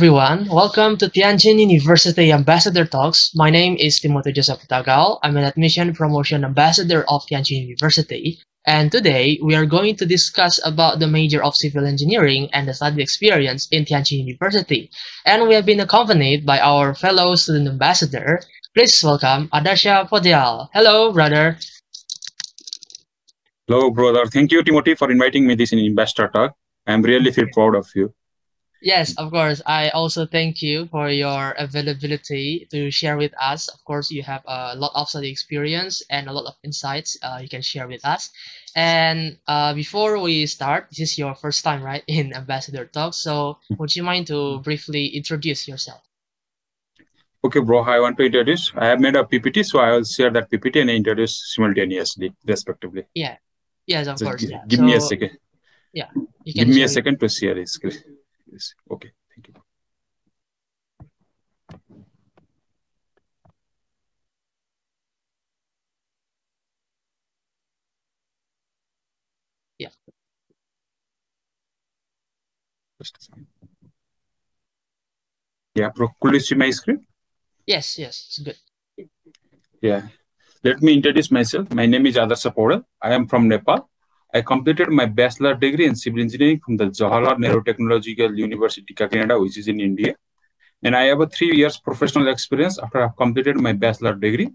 Everyone. Welcome to Tianjin University Ambassador Talks. My name is Timothy Joseph Hutagaol. I'm an admission promotion ambassador of Tianjin University. And today we are going to discuss about the major of civil engineering and the study experience in Tianjin University. And we have been accompanied by our fellow student ambassador. Please welcome Aadarsha Paudyal. Hello, brother. Hello, brother. Thank you, Timothy, for inviting me to this in Ambassador Talk. I'm really feel proud of you. Yes, of course. I also thank you for your availability to share with us. Of course, you have a lot of study experience and a lot of insights uh, you can share with us. And uh, before we start, this is your first time, right, in Ambassador Talk. So, would you mind to briefly introduce yourself? Okay, bro. I want to introduce. I have made a PPT, so I will share that PPT and introduce simultaneously, respectively. Yeah. Yes, of Just course. gi- Yeah. give me a second. Yeah. You Give me a share it. second to share it. Okay. Thank you. Yeah. Just a second. Yeah, bro. Could you see my screen? Yes, yes, it's good. Yeah. Let me introduce myself. My name is Aadarsha Paudyal. I am from Nepal. I completed my bachelor degree in civil engineering from the Jawaharlal Nehru Technological University, Kakinada, which is in India. And I have a three years professional experience after I've completed my bachelor degree,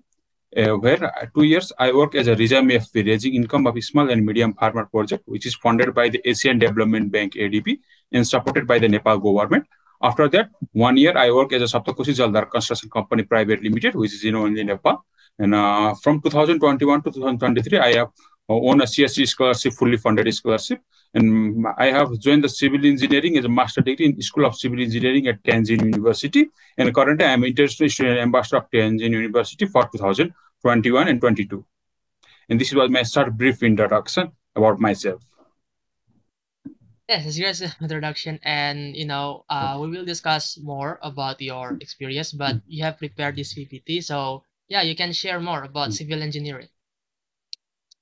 uh, where uh, two years I work as a Rizam FP, Raising Income of Small and Medium Farmer Project, which is funded by the Asian Development Bank, ADB, and supported by the Nepal government. After that, one year I work as a Saptakoshi Jaldar Construction Company Private Limited, which is in only Nepal. And uh, from 2021 to 2023, I have won a CSC scholarship, fully funded scholarship. And I have joined the civil engineering as a master degree in School of Civil Engineering at Tianjin University. And currently, I am international student ambassador of Tianjin University for 2021 and 22. And this was my short brief introduction about myself. Yes, it's just an introduction, and you know, uh, we will discuss more about your experience. But you have prepared this PPT, so yeah, you can share more about civil engineering.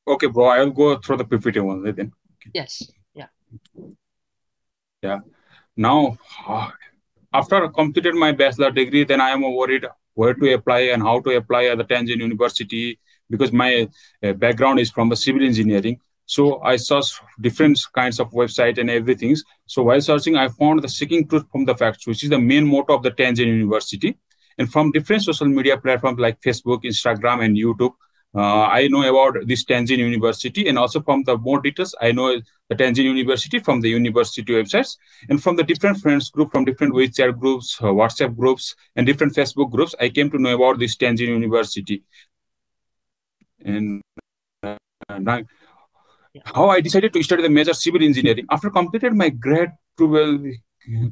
Okay, bro, I will go through the PPT only then. Yes, yeah, Yeah. Now, after I completed my bachelor degree, then I am worried where to apply and how to apply at the Tianjin University because my uh, background is from the civil engineering. So I searched different kinds of website and everything. So while searching, I found the seeking truth from the facts, which is the main motto of the Tianjin University. And from different social media platforms like Facebook, Instagram, and YouTube, uh, I know about this Tianjin University, and also from the more details, I know the Tianjin University from the university websites, and from the different friends group, from different WeChat groups, uh, WhatsApp groups, and different Facebook groups, I came to know about this Tianjin University. And uh, now, how I decided to study the major civil engineering after completed my grade 12,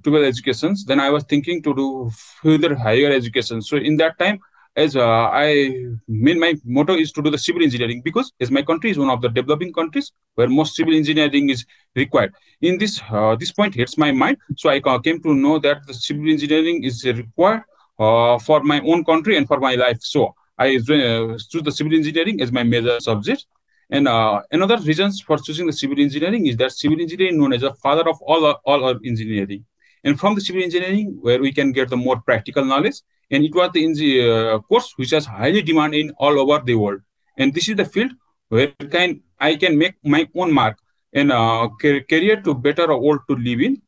12 educations, then I was thinking to do further higher education. So in that time, as uh, I mean, my motto is to do the civil engineering because as my country is one of the developing countries where most civil engineering is required. In this, uh, this point hits my mind. So I came to know that the civil engineering is required uh, for my own country and for my life. So I uh, choose the civil engineering as my major subject. And uh, another reasons for choosing the civil engineering is that civil engineering known as the father of all all our engineering. And from the civil engineering, where we can get the more practical knowledge, and it was the uh, course which was highly demanded in all over the world. And this is the field where can I can make my own mark and uh, ca- career to better or world to live in.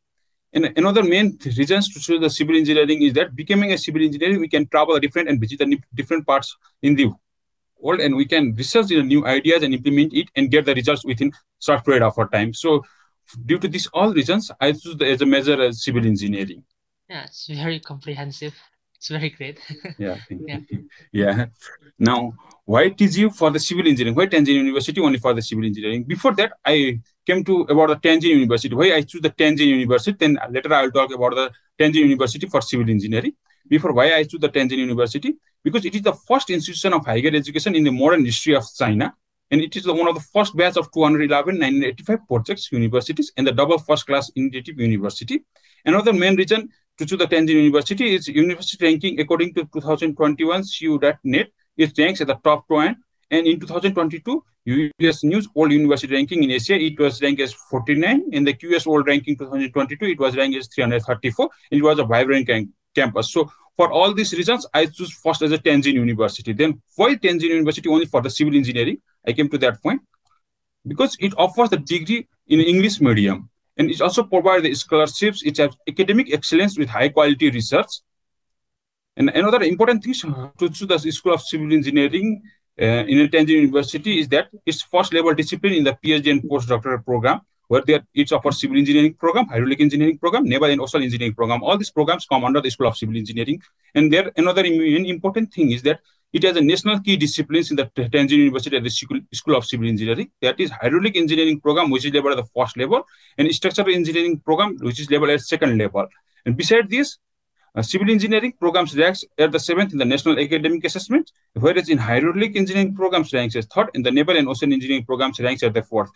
And another main reasons to choose the civil engineering is that becoming a civil engineer, we can travel different and visit the different parts in the world and we can research the new ideas and implement it and get the results within short period of our time. So due to these all reasons, I choose the, as a major as civil engineering. yeah, it's very comprehensive. It's very great. Yeah, Yeah. Yeah. Now, why TJU for the civil engineering? Why Tianjin University only for the civil engineering? Before that, I came to about the Tianjin University. Why I choose the Tianjin University? Then later I will talk about the Tianjin University for civil engineering. Before why I choose the Tianjin University? Because it is the first institution of higher education in the modern history of China. And it is one of the first batch of 211 985 projects universities and the double first class initiative university. Another main reason to choose the Tianjin University is university ranking according to 2021 CU.net. It ranks at the top 10 And in 2022, US News World University Ranking in Asia, it was ranked as 49. In the QS World Ranking 2022, it was ranked as 334. And It was a vibrant campus. So for all these reasons, I choose first as a Tianjin University. Then why Tianjin University only for the civil engineering? I came to that point because it offers the degree in English medium and it also provides the scholarships. It has academic excellence with high quality research. And another important thing to choose the School of Civil Engineering uh, in Tianjin University is that it's first level discipline in the PhD and postdoctoral program where there each offers civil engineering program, hydraulic engineering program, naval and ocean engineering program. All these programs come under the School of Civil Engineering. And there another important thing is that it has a national key disciplines in the Tianjin University at the School of Civil Engineering. That is hydraulic engineering program, which is labeled at the first level, and structural engineering program, which is labeled at second level. And beside this, uh, civil engineering programs ranks at the seventh in the national academic assessment, whereas in hydraulic engineering programs ranks as third, and the naval and ocean engineering programs ranks at the fourth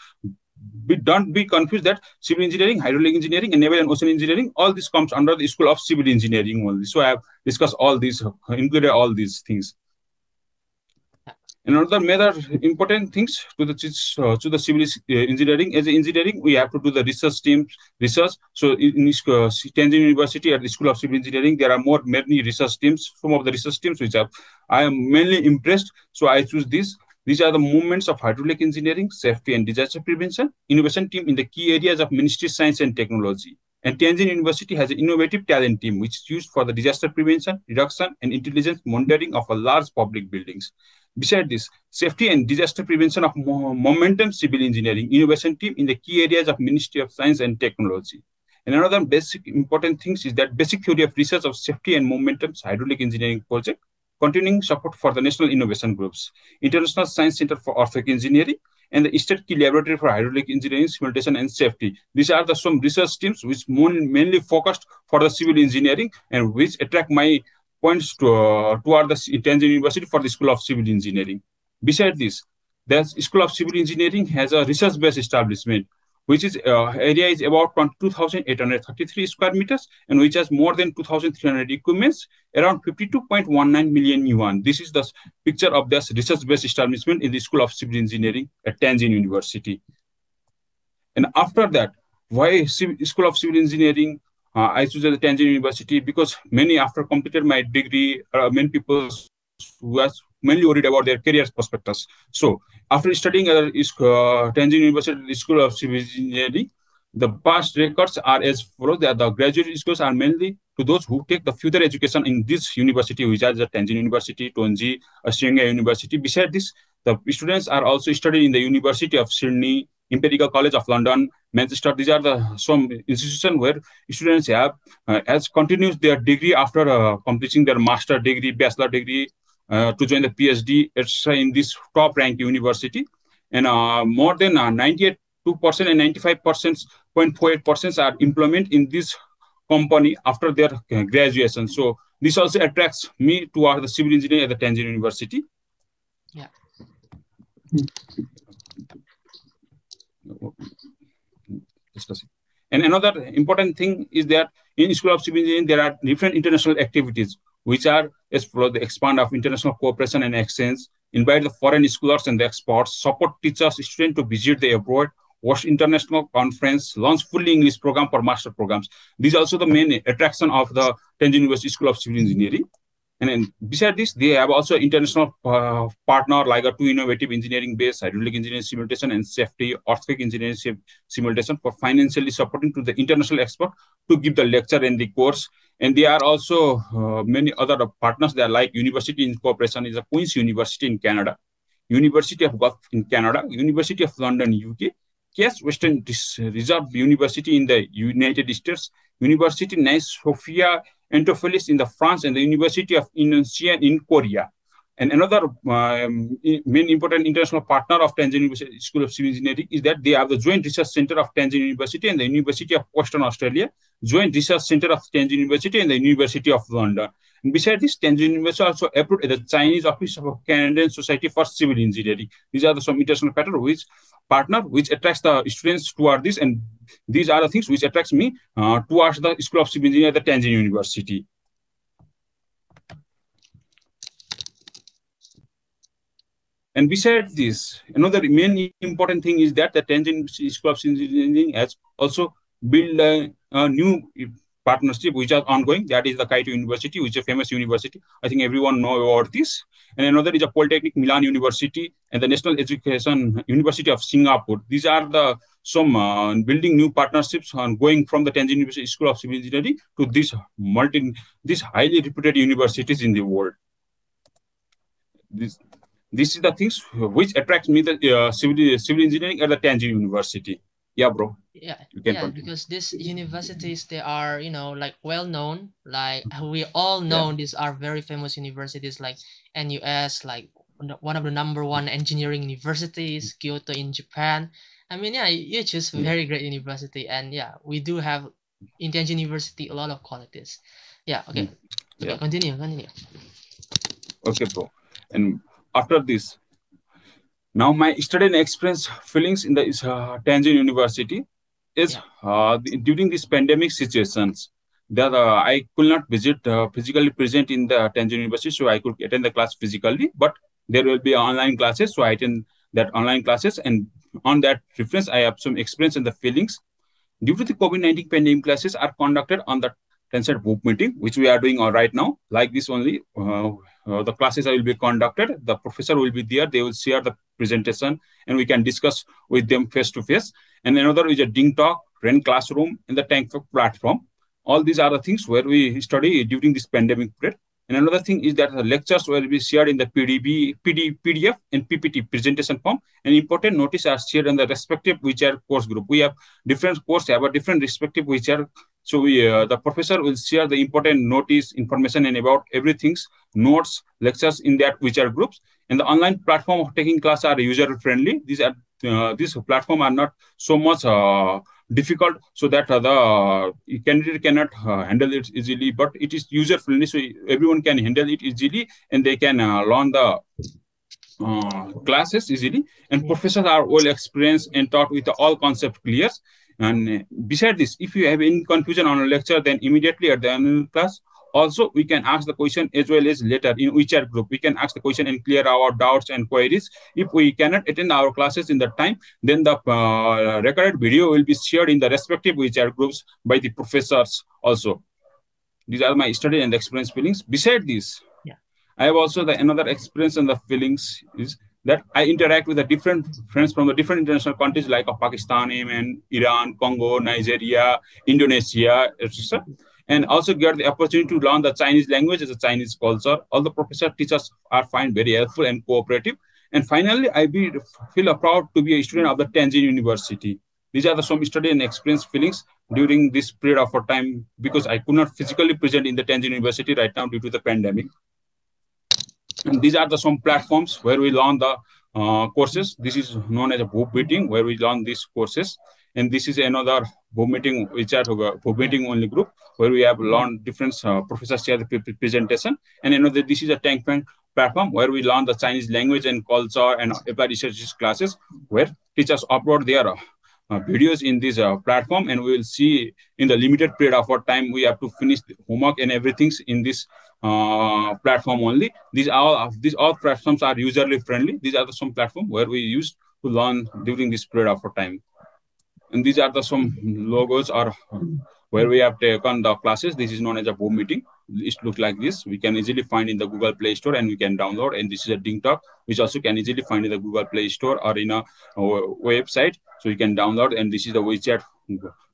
be, don't be confused that civil engineering, hydraulic engineering, and naval and ocean engineering, all this comes under the School of Civil Engineering only. So I have discussed all these, included all these things. Another major important things to the uh, to the civil uh, engineering as engineering we have to do the research teams research. So in uh, Tianjin University at the School of Civil Engineering there are more many research teams. Some of the research teams which have I am mainly impressed. So I choose this. These are the movements of hydraulic engineering, safety and disaster prevention, innovation team in the key areas of Ministry Science and Technology. And Tianjin University has an innovative talent team which is used for the disaster prevention, reduction, and intelligence monitoring of large public buildings. Beside this, safety and disaster prevention of momentum civil engineering innovation team in the key areas of Ministry of Science and Technology. And another basic important things is that basic theory of research of safety and momentum hydraulic engineering project continuing support for the National Innovation Groups, International Science Center for Earthquake Engineering, and the State Key Laboratory for Hydraulic Engineering, Simulation, and Safety. These are the some research teams which mainly focused for the civil engineering and which attract my points to, uh, toward the Tianjin University for the School of Civil Engineering. Besides this, the School of Civil Engineering has a research-based establishment which is uh, area is about 2,833 square meters and which has more than 2,300 equipments, around 52.19 million yuan. This is the picture of this research-based establishment in the School of Civil Engineering at Tianjin University. And after that, why School of Civil Engineering? Uh, I choose the Tianjin University because many after completed my degree, uh, many people was mainly worried about their career prospectus. So after studying at uh, Tianjin University School of Civil Engineering, the past records are as follows that the graduate schools are mainly to those who take the further education in this university, which are the Tianjin University, Tongji, Australia University. Besides this, the students are also studying in the University of Sydney, Imperial College of London, Manchester. These are the some institutions where students have uh, as continues their degree after uh, completing their master degree, bachelor degree, uh, to join the PhD. It's in this top ranked university, and uh, more than uh, 98 percent and 95 percent, 0.48 percent are employment in this company after their graduation. So this also attracts me toward the civil engineering at the Tianjin University. Yeah. And another important thing is that in School of Civil Engineering, there are different international activities which are for the expand of international cooperation and exchange, invite the foreign scholars and the experts, support teachers, students to visit the abroad, host international conference, launch fully English program for master programs. These are also the main attraction of the Tianjin University School of Civil Engineering. And then beside this, they have also international uh, partner like a two innovative engineering base, hydraulic engineering simulation and safety, earthquake engineering sim simulation for financially supporting to the international expert to give the lecture and the course. And there are also uh, many other partners that are like University in Cooperation is a Queen's University in Canada, University of Guelph in Canada, University of London, UK, Case Western Reserve University in the United States, University Nice Sophia Antipolis in the France and the University of Incheon in Korea. And another um, main important international partner of Tianjin University School of Civil Engineering is that they have the Joint Research Center of Tianjin University and the University of Western Australia, Joint Research Center of Tianjin University and the University of London. And besides this, Tianjin University also approved the Chinese Office of Canadian Society for Civil Engineering. These are the some international partner which partner which attracts the students toward this, and these are the things which attracts me uh, towards the School of Civil Engineering at the Tianjin University. And besides this, another main important thing is that the Tianjin School of Civil Engineering has also built a, a new partnership which are ongoing. That is the Kyoto University, which is a famous university. I think everyone know about this. And another is a Polytechnic Milan University and the National Education University of Singapore. These are the some uh, building new partnerships on going from the Tianjin University School of Civil Engineering to this multi these highly reputed universities in the world. This this is the things which attracts me the uh, civil civil engineering at the Tianjin University yeah bro yeah yeah continue. because these universities they are you know like well known like we all know yeah. these are very famous universities like nus like one of the number one engineering universities kyoto in japan i mean yeah you choose very great university and yeah we do have in Tianjin University a lot of qualities. Yeah, okay. Mm. Okay, yeah. continue, continue. Okay, bro. And after this, now, my student experience feelings in the uh, Tianjin University is uh, during these pandemic situations that uh, I could not visit uh, physically present in the Tianjin University, so I could attend the class physically, but there will be online classes, so I attend that online classes, and on that reference, I have some experience and the feelings. Due to the COVID-19 pandemic classes are conducted on the Tencent group meeting, which we are doing right now, like this only. Uh, the classes will be conducted. The professor will be there. They will share the presentation, and we can discuss with them face to face. And another is a Ding Talk, Rain Classroom, and the Tank platform. All these are the things where we study during this pandemic period. And another thing is that the lectures will be shared in the PDB, PD, PDF and PPT presentation form. And important notice are shared in the respective WeChat course group. We have different course have a different respective WeChat so we, uh, the professor will share the important notice, information, and about everything's notes, lectures in that which are groups. And the online platform of taking class are user friendly. These are uh, this platform are not so much uh, difficult, so that uh, the candidate cannot uh, handle it easily. But it is user friendly, so everyone can handle it easily, and they can uh, learn the uh, classes easily and professors are well experienced and taught with all concept clear and uh, beside this, if you have any confusion on a lecture, then immediately at the end of the class, also we can ask the question as well as later in WeChat group. We can ask the question and clear our doubts and queries. If we cannot attend our classes in the time, then the uh, recorded video will be shared in the respective WeChat groups by the professors also. These are my study and experience feelings. Beside this, yeah. I have also the another experience and the feelings is that I interact with the different friends from the different international countries like uh, Pakistan, Yemen, Iran, Congo, Nigeria, Indonesia, etc. And also get the opportunity to learn the Chinese language as a Chinese culture. All the professor teachers are find very helpful and cooperative. And finally, I be, feel proud to be a student of the Tianjin University. These are the some study and experience feelings during this period of time because I could not physically present in the Tianjin University right now due to the pandemic. And these are the some platforms where we learn the uh, courses. This is known as a VooV meeting where we learn these courses. And this is another VooV meeting, which are VooV meeting only group where we have learned different uh, professors share the presentation. And another, this is a tank bank platform where we learn the Chinese language and culture and applied research classes where teachers upload their uh, videos in this uh, platform and we will see in the limited period of our time we have to finish homework and everything in this uh, platform only these all these all platforms are user friendly these are the some platform where we use to learn during this period of our time and these are the some logos or where we have taken the classes. This is known as a VooV meeting. It looks like this. We can easily find in the Google Play Store and we can download. And this is a Ding Talk, which also can easily find in the Google Play Store or in a, a website. So you can download. And this is the WeChat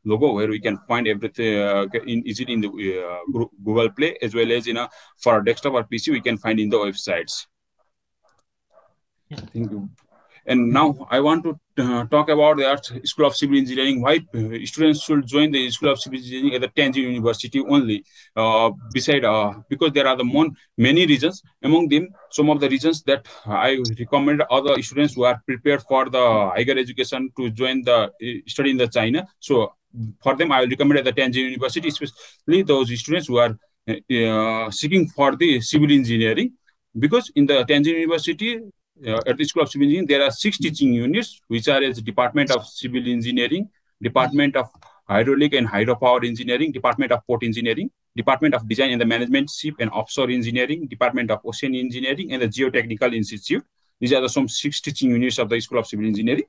logo where we can find everything uh, in easily in the uh, Google Play as well as in a for a desktop or PC we can find in the websites. Yeah. I think and now I want to uh, talk about the School of Civil Engineering. Why uh, students should join the School of Civil Engineering at the Tianjin University only? Uh, beside, uh, because there are the mon- many reasons. Among them, some of the reasons that I recommend other students who are prepared for the higher education to join the uh, study in the China. So for them, I will recommend at the Tianjin University, especially those students who are uh, seeking for the civil engineering. Because in the Tianjin University, uh, at the School of Civil Engineering, there are six teaching units, which are as Department of Civil Engineering, Department of Hydraulic and Hydropower Engineering, Department of Port Engineering, Department of Design and the Management, Ship and Offshore Engineering, Department of Ocean Engineering, and the Geotechnical Institute. These are the, some six teaching units of the School of Civil Engineering.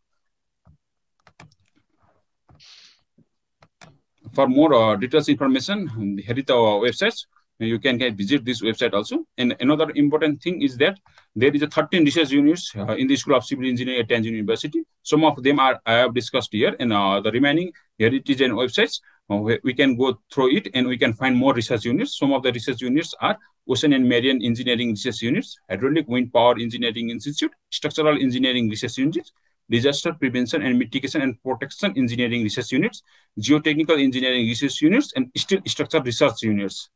For more uh, details information, here is the websites you can visit this website also. And another important thing is that there is a 13 research units uh, in the School of Civil Engineering at Tianjin University. Some of them are I have discussed here, and uh, the remaining heritage and websites uh, we can go through it and we can find more research units. Some of the research units are Ocean and Marine Engineering Research Units, Hydraulic Wind Power Engineering Institute, Structural Engineering Research Units, Disaster Prevention and Mitigation and Protection Engineering Research Units, Geotechnical Engineering Research Units, and Steel Structure Research Units.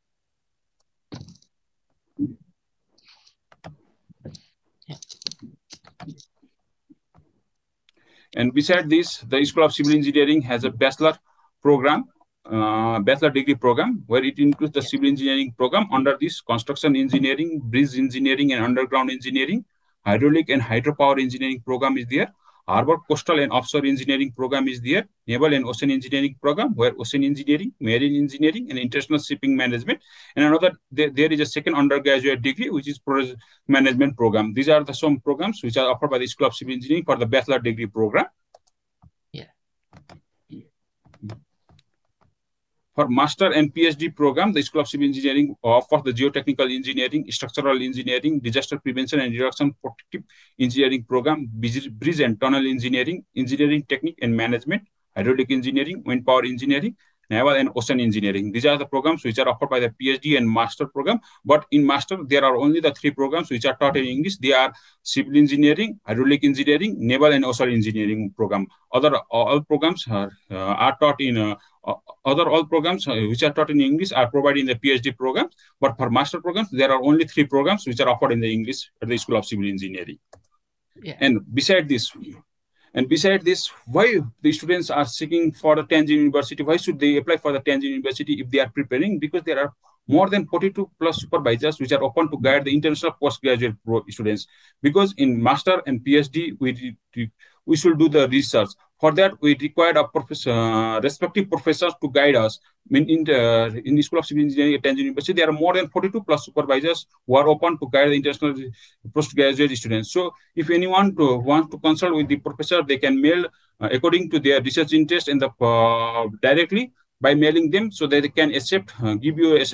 And beside this, the School of Civil Engineering has a bachelor program, uh, bachelor degree program, where it includes the civil engineering program under this construction engineering, bridge engineering, and underground engineering, hydraulic and hydropower engineering program is there. Harbor Coastal and Offshore Engineering Program is there, Naval and Ocean Engineering Program, where Ocean Engineering, Marine Engineering, and International Shipping Management. And another, there, there is a second undergraduate degree, which is Project Management Program. These are the some programs which are offered by the School of Civil Engineering for the bachelor degree program. For master and PhD program, the School of Civil Engineering offers the geotechnical engineering, structural engineering, disaster prevention and reduction protective engineering program, bridge and tunnel engineering, engineering technique and management, hydraulic engineering, wind power engineering, naval and ocean engineering. These are the programs which are offered by the PhD and master program. But in master, there are only the three programs which are taught in English. They are civil engineering, hydraulic engineering, naval and ocean engineering program. Other all programs are, uh, are taught in uh, other all programs uh, which are taught in English are provided in the PhD programs. But for master programs, there are only three programs which are offered in the English at the School of Civil Engineering. Yeah. And beside this, and beside this, why the students are seeking for the Tianjin University? Why should they apply for the Tianjin University if they are preparing? Because there are more than 42 plus supervisors which are open to guide the international postgraduate students. Because in master and PhD, we, we should do the research. For that, we required a professor, uh, respective professors to guide us. I mean, in the, in the School of Civil Engineering at Tianjin University, there are more than 42 plus supervisors who are open to guide the international postgraduate students. So if anyone to, wants to consult with the professor, they can mail uh, according to their research interest and the uh, directly by mailing them so that they can accept, uh, give you a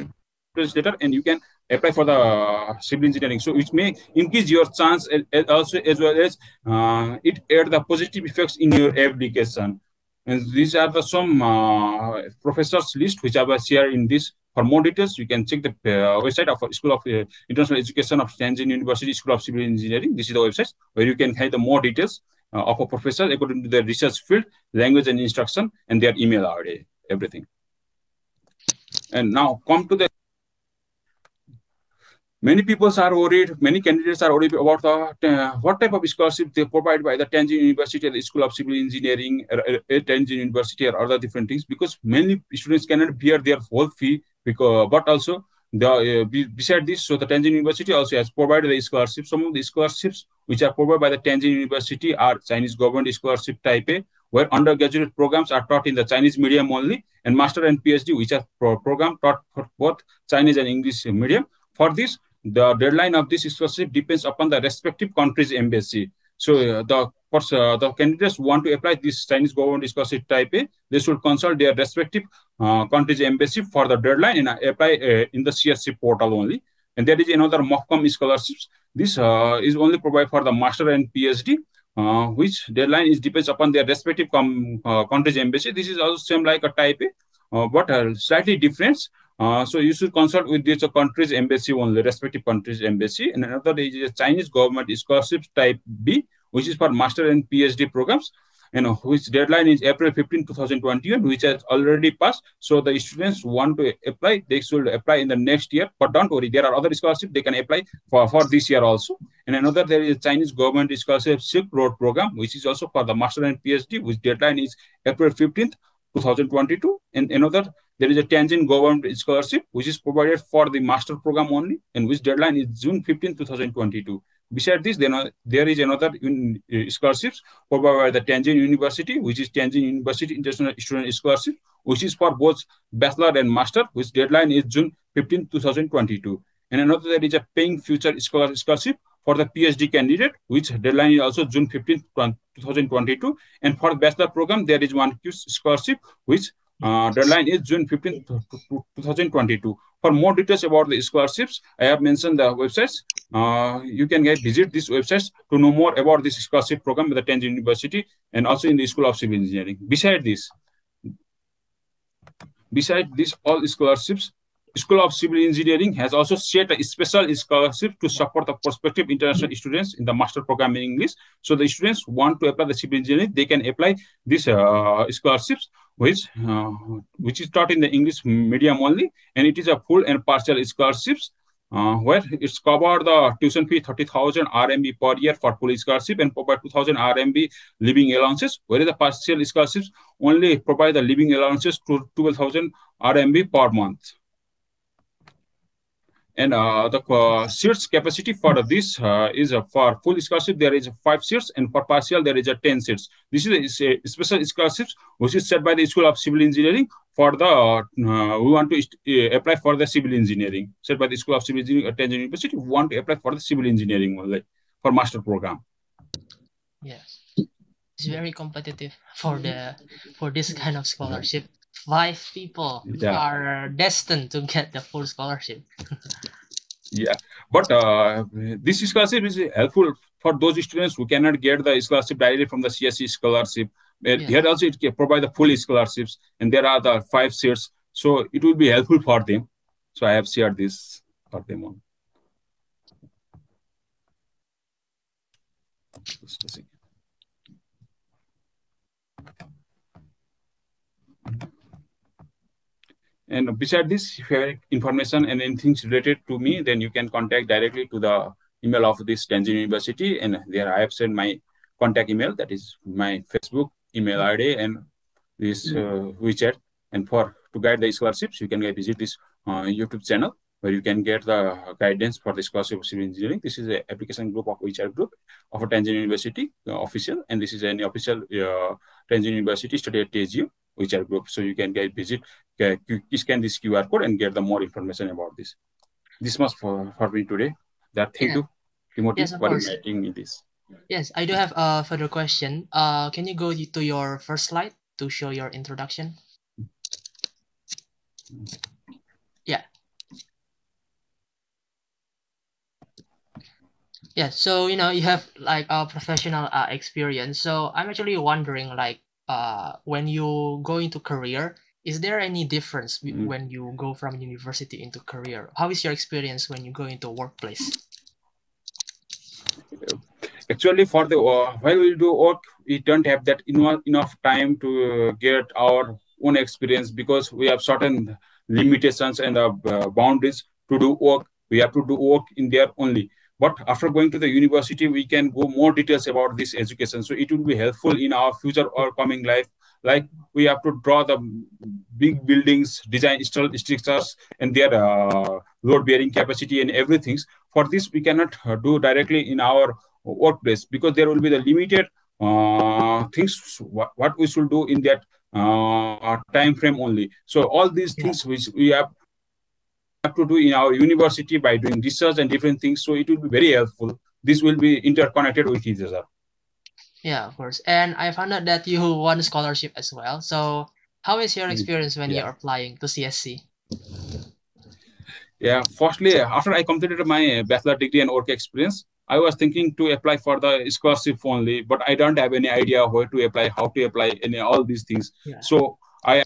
letter and you can apply for the civil engineering. So which may increase your chance also as well as uh, it add the positive effects in your application. And these are the some uh, professors list which I will share in this. For more details, you can check the uh, website of School of uh, International Education of Tianjin University School of Civil Engineering. This is the website where you can find the more details uh, of a professor according to their research field, language and instruction, and their email ID, everything. And now come to the Many people are worried, many candidates are worried about the, uh, what type of scholarship they provide by the Tianjin University, the School of Civil Engineering, at uh, uh, Tianjin University, or other different things, because many students cannot bear their whole fee, because, but also the, uh, beside this, so the Tianjin University also has provided the scholarships. Some of the scholarships which are provided by the Tianjin University are Chinese government scholarship type A, where undergraduate programs are taught in the Chinese medium only, and master and PhD, which are pro program taught for both Chinese and English medium. For this, the deadline of this scholarship depends upon the respective country's embassy. So uh, the uh, the candidates want to apply this Chinese government scholarship type A, they should consult their respective uh, country's embassy for the deadline and apply uh, in the CSC portal only. And there is another MOFCOM scholarships. This uh, is only provided for the master and PhD, uh, which deadline is depends upon their respective country's embassy. This is also same like a type A, but slightly different. Uh, so you should consult with this country's embassy only, respective country's embassy. And another is a Chinese government scholarship type B, which is for master and PhD programs, you know, which deadline is April 15, 2021, which has already passed. So the students want to apply, they should apply in the next year. But don't worry, there are other scholarships they can apply for, for this year also. And another, there is a Chinese government scholarship Silk Road program, which is also for the master and PhD, which deadline is April 15th, 2022. And another, there is a Tianjin government scholarship, which is provided for the master program only, and which deadline is June 15, 2022. Besides this, then there is another un, uh, scholarships provided by the Tianjin University, which is Tianjin University International Student Scholarship, which is for both bachelor and master, which deadline is June 15, 2022. And another, there is a Peiyang future scholarship for the PhD candidate, which deadline is also June 15, 2022. And for the bachelor program, there is one Q scholarship, which uh, deadline is June 15, 2022. For more details about the scholarships, I have mentioned the websites. Uh, you can get visit these websites to know more about this scholarship program with the Tianjin University and also in the School of Civil Engineering. Beside this, beside this all scholarships, School of Civil Engineering has also set a special scholarship to support the prospective international students in the master program in English. So the students want to apply the civil engineering, they can apply these uh, scholarships, which uh, which is taught in the English medium only, and it is a full and partial scholarships. Uh, where it's covered the tuition fee 30,000 RMB per year for full scholarship and provide 2,000 RMB living allowances, whereas the partial scholarships only provide the living allowances to 12,000 RMB per month. And uh, the uh, seats capacity for this uh, is for full scholarship, there is five seats, and for partial, there is a 10 seats. This is a, special scholarship which is set by the School of Civil Engineering for the, uh, we want to uh, apply for the civil engineering, set by the School of Civil Engineering at Tianjin University, we want to apply for the civil engineering for master program. Yes, it's very competitive for the for this kind of scholarship five people yeah. are destined to get the full scholarship. yeah, but uh, this scholarship is helpful for those students who cannot get the scholarship directly from the CSC scholarship. Yeah. Here also it can provide the full scholarships, and there are the five seats, so it will be helpful for them. So I have shared this for them on. And beside this, if you have information and anything related to me, then you can contact directly to the email of this Tianjin University. And there I have sent my contact email, that is my Facebook email ID and this uh, WeChat. And for to guide the scholarships, you can visit this uh, YouTube channel where you can get the guidance for the scholarship of civil engineering. This is an application group of WeChat group of a Tianjin University uh, official, and this is an official uh, Tianjin University study at TSU WeChat group. So you can get visit, uh, scan this QR code and get the more information about this. This much for, for me today. That thank yeah. you, Timothy, yes, for inviting me this. Yes, I do have a further question. Uh, can you go to your first slide to show your introduction? Yeah. Yeah, so you know you have like a professional uh, experience. So I'm actually wondering like uh, when you go into career, is there any difference mm. when you go from university into career? How is your experience when you go into workplace? Actually, for the uh, while we do work, we don't have that enough enough time to uh, get our own experience because we have certain limitations and uh, boundaries to do work. We have to do work in there only. But after going to the university, we can go more details about this education. So it will be helpful in our future or coming life. Like we have to draw the big buildings, design structures, and their uh, load-bearing capacity and everything. For this, we cannot uh, do directly in our workplace because there will be the limited uh, things what, what we should do in that uh, time frame only. So all these things which we have to do in our university by doing research and different things. So it will be very helpful. This will be interconnected with each other. Yeah, of course. And I found out that you won scholarship as well. So how is your mm, experience when yeah. you're applying to CSC? Yeah, firstly, after I completed my bachelor degree and work experience, I was thinking to apply for the scholarship only, but I don't have any idea where to apply, how to apply, any all these things. Yeah. So I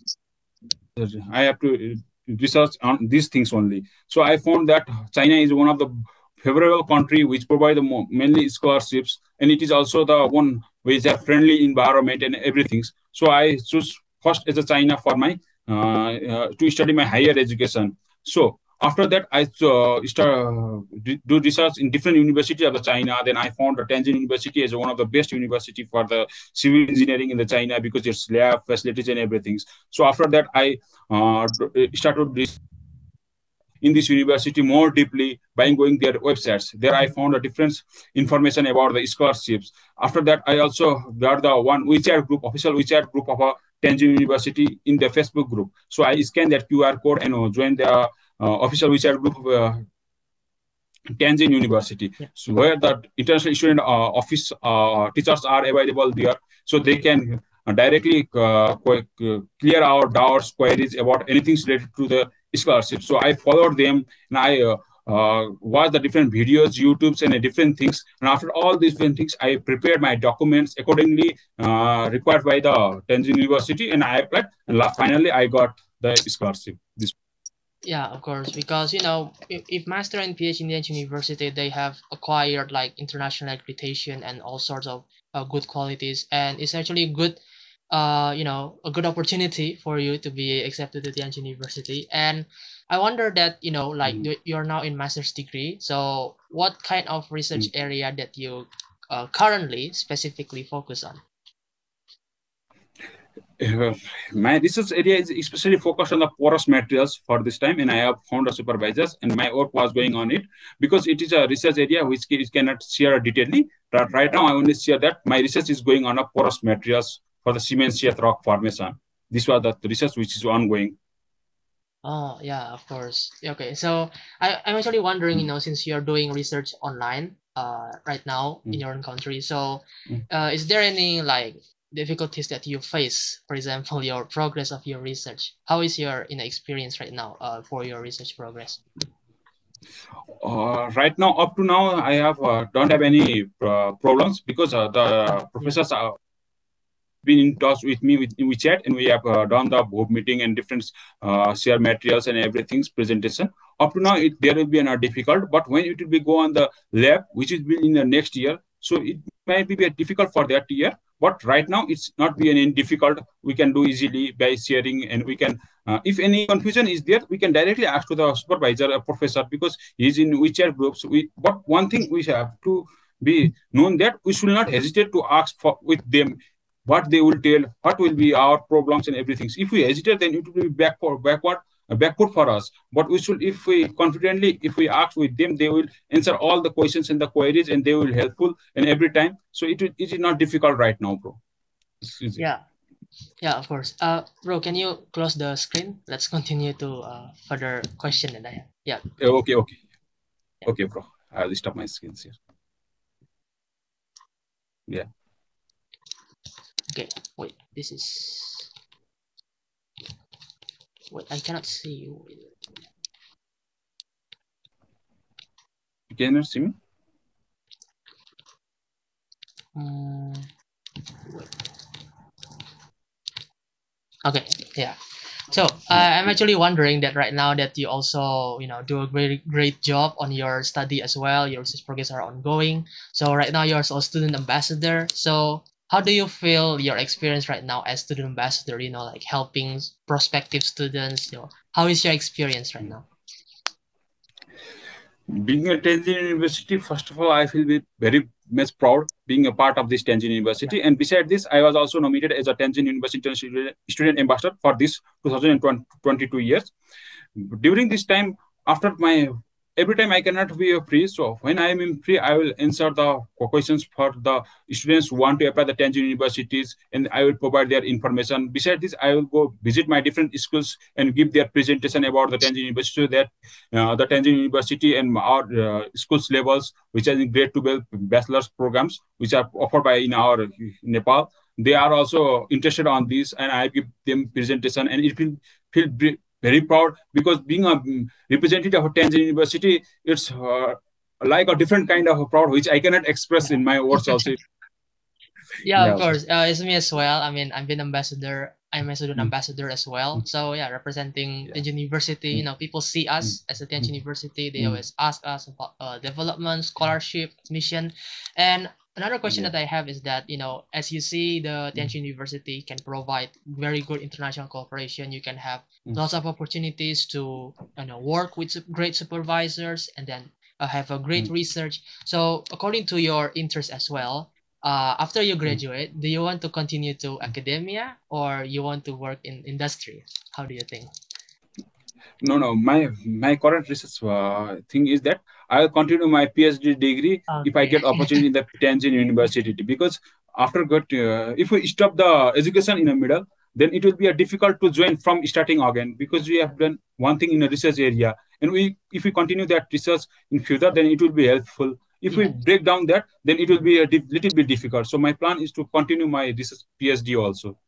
I have to research on these things only. So I found that China is one of the favorable country which provide the mainly scholarships, and it is also the one which have friendly environment and everything. So I choose first as a China for my uh, uh, to study my higher education. So after that, I uh, start uh, do research in different universities of the China. Then I found the Tianjin University as one of the best university for the civil engineering in the China because it's lab facilities and everything. So after that, I uh, started in this university more deeply by going their websites. There I found a different information about the scholarships. After that, I also got the one WeChat group, official WeChat group of a Tianjin University in the Facebook group. So I scanned that QR code and uh, joined the uh, official WeChat group uh, Tianjin University, Yeah. so where the international student uh, office uh, teachers are available there, so they can uh, directly uh, uh, clear our doubts, queries about anything related to the scholarship. So I followed them and I uh, uh, watched the different videos, YouTubes, and uh, different things. And after all these different things, I prepared my documents accordingly uh, required by the Tianjin University, and I applied. And finally, I got the scholarship. This Yeah, of course, because you know, if, if master and PhD in Tianjin University, they have acquired like international reputation and all sorts of uh, good qualities, and it's actually a good, uh, you know, a good opportunity for you to be accepted to Tianjin University. And I wonder that you know, like you- you're now in master's degree, so what kind of research area that you uh, currently specifically focus on? My research area is especially focused on the porous materials for this time and i have found a supervisors and my work was going on it because it is a research area which which cannot share detailedly but right now i only share that my research is going on a porous materials for the cement sheath rock formation this was the research which is ongoing Oh, yeah, of course. Okay, so I, I'm actually wondering, you know, since you're doing research online uh, right now in Mm. your own country, so Mm. uh, is there any like difficulties that you face, for example, your progress of your research? How is your you know, experience right now uh, for your research progress? uh, right now up to now i have uh, don't have any uh, problems because uh, the professors are been in touch with me with in WeChat and we have uh, done the board meeting and different uh, share materials and everything's presentation. Up to now, it, there will be an difficult, but when it will be go on the lab, which is be in the next year, so it might be a difficult for that year. But right now, it's not be any difficult. We can do easily by sharing, and we can, uh, if any confusion is there, we can directly ask to the supervisor or professor because he's in WeChat groups. We, but one thing we have to be known that we should not hesitate to ask for with them what they will tell, what will be our problems and everything. If we hesitate, then it will be backward, backward, uh, backward for us. But we should, if we confidently, if we ask with them, they will answer all the questions and the queries, and they will helpful and every time. So it, it is not difficult right now, bro. Yeah, yeah, of course. Uh, bro, can you close the screen? Let's continue to uh, further question that I have. Yeah. Okay, okay, Yeah. okay, bro. I'll stop my screens here. Yeah. Okay, wait, this is. Wait, I cannot see you. Can you see me? Wait. Okay, yeah. So uh, I'm actually wondering that right now that you also you know do a great great job on your study as well. Your research progress are ongoing. So right now you're also a student ambassador. So how do you feel your experience right now as student ambassador? You know, like helping prospective students. You know, how is your experience right now? Being at Tianjin University, first of all, I feel very much proud being a part of this Tianjin University. And beside this, I was also nominated as a Tianjin University Student Ambassador for this 2022 years. During this time, after my every time I cannot be a free, so when I am in free, I will answer the questions for the students who want to apply the Tianjin universities, and I will provide their information. Besides this, I will go visit my different schools and give their presentation about the Tianjin University, that uh, the Tianjin University and our uh, schools levels, which are in grade 12 bachelor's programs, which are offered by in our Nepal, they are also interested on this, and I give them presentation, and it will feel very proud because being a mm, representative of Tianjin University, it's uh, like a different kind of a proud which I cannot express in my words also. Yeah, Yeah. of course. Uh, it's me as well. I mean, I've been ambassador. I'm a student Mm. ambassador as well. So yeah, representing Yeah. Tianjin University. You know, people see us as a Tianjin University. They Mm. always ask us about uh, development, scholarship, admission, and another question Yeah. that I have is that you know, as you see, the Tianjin University can provide very good international cooperation. You can have Mm. lots of opportunities to you know work with great supervisors and then uh, have a great Mm. research. So according to your interest as well uh, after you graduate, do you want to continue to academia or you want to work in industry? How do you think? No, no, my my current research uh, thing is that I will continue my PhD degree if I get opportunity in the Tianjin University because after got uh, if we stop the education in the middle, then it will be a difficult to join from starting again because we have done one thing in a research area. And we if we continue that research in future then it will be helpful. If we break down that then it will be a little bit difficult. So my plan is to continue my research phd also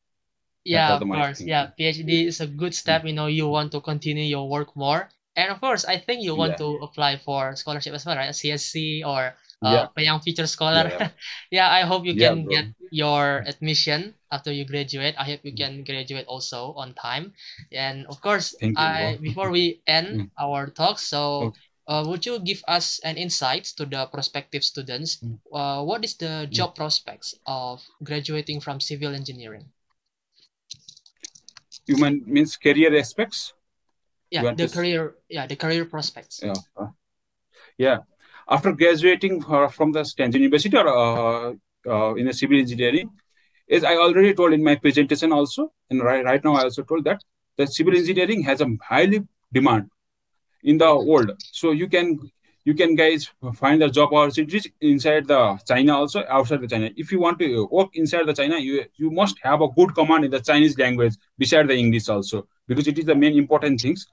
yeah of course yeah phd is a good step you know you want to continue your work more and of course i think you want yeah. to apply for scholarship as well right csc or uh, yeah. Peiyang future scholar yeah, yeah. i hope you can get your admission after you graduate i hope you can graduate also on time and of course Thank i you. before we end mm. our talk so uh, would you give us an insight to the prospective students mm. uh, what is the mm. job prospects of graduating from civil engineering you mean means career aspects? Yeah the career yeah the career prospects. Yeah uh, yeah. After graduating from the Stanford University or uh, uh, in a civil engineering, is I already told in my presentation also, and right, right now I also told that the civil engineering has a highly demand in the world. So you can you can guys find the job opportunities inside the China also outside the China. If you want to work inside the China, you you must have a good command in the Chinese language beside the English also because it is the main important things.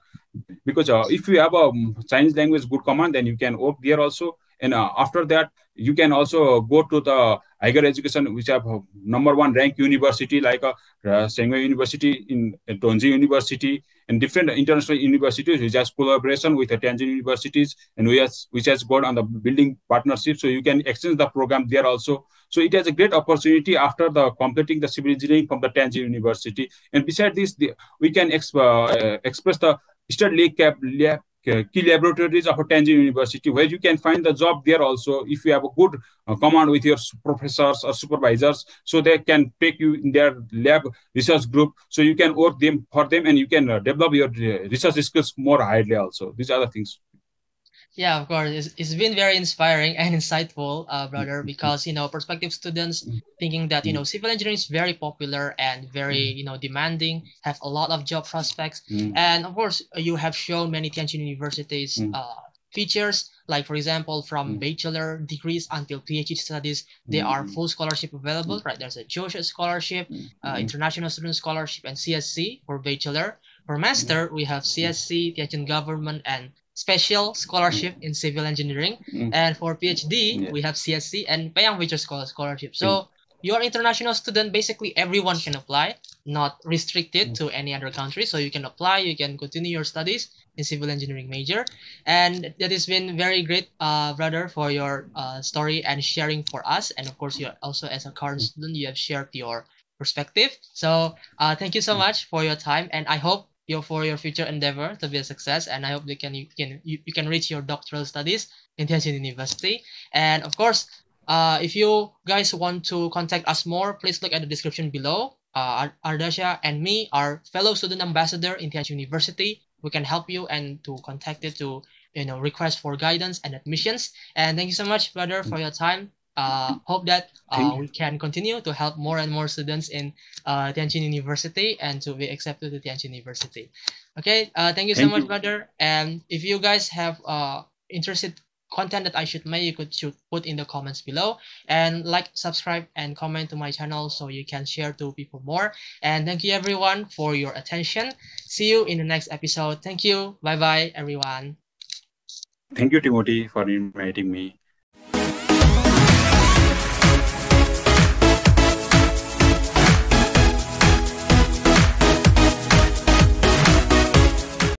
Because uh, if you have a Chinese language good command, then you can work there also. And uh, after that, you can also go to the higher education, which have number one rank university like uh, Shanghai University in uh, Tongji University and different international universities which has collaboration with the Tianjin universities and we has, which has got on the building partnership. So you can extend the program there also. So it has a great opportunity after the completing the civil engineering from the Tianjin University. And beside this, the, we can exp, uh, express the State Lake Lab key laboratories of a Tianjin University where you can find the job there also if you have a good uh, command with your professors or supervisors so they can take you in their lab research group so you can work them for them and you can uh, develop your uh, research skills more highly also these are the things yeah, of course. It's, it's been very inspiring and insightful, uh, brother, because, you know, prospective students thinking that, you know, civil engineering is very popular and very, you know, demanding, have a lot of job prospects. And of course, you have shown many Tianjin universities uh, features, like, for example, from bachelor degrees until PhD studies, there are full scholarship available, right? There's a JOSH scholarship, uh, international student scholarship, and CSC for bachelor. For master, we have CSC, Tianjin government, and special scholarship in civil engineering. Mm. And for PhD, yeah. we have CSC and Peiyang Future Scholarship. So mm. you're international student, basically everyone can apply, not restricted mm. to any other country. So you can apply, you can continue your studies in civil engineering major. And that has been very great, uh, brother, for your uh, story and sharing for us. And of course, you also as a current mm. student, you have shared your perspective. So uh, thank you so mm. much for your time. And I hope your for your future endeavor to be a success and i hope you can you can you, you can reach your doctoral studies in Tianjin University. And of course uh, if you guys want to contact us more please look at the description below. Uh, Aadarsha and me are fellow student ambassador in Tianjin University. We can help you and to contact it to you know request for guidance and admissions. And thank you so much brother for your time uh, hope that uh, we can continue to help more and more students in uh, Tianjin University and to be accepted to Tianjin University. Okay, uh, thank you so thank much, you. brother. And if you guys have uh, interested content that I should make, you could should put in the comments below. And like, subscribe, and comment to my channel so you can share to people more. And thank you everyone for your attention. See you in the next episode. Thank you. Bye bye, everyone. Thank you, Timothy, for inviting me.